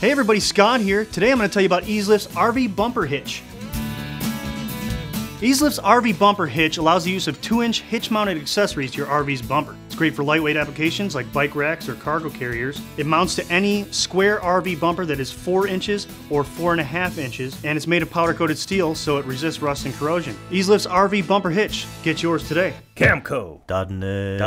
Hey everybody, Scott here. Today I'm going to tell you about Eaz-Lift's RV bumper hitch. Eaz-Lift's RV bumper hitch allows the use of 2-inch hitch-mounted accessories to your RV's bumper. It's great for lightweight applications like bike racks or cargo carriers. It mounts to any square RV bumper that is 4 inches or 4.5 inches, and it's made of powder-coated steel so it resists rust and corrosion. Eaz-Lift's RV bumper hitch. Get yours today. Camco.net.